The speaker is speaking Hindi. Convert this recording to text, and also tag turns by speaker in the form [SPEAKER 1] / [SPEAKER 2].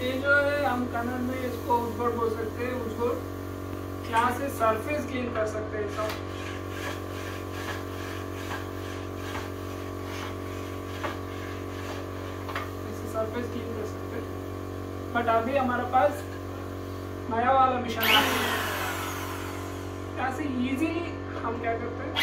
[SPEAKER 1] ये जो है, हम कन्नड़ में इसको उद्भट बोल सकते हैं, उसको यहाँ से सरफेस क्लीन कर सकते हैं सब। सरफेस क्लीन कर सकते हैं। बट अभी हमारे पास नया वाला मिशन आ गया यहाँ से इजीली हम क्या करते हैं?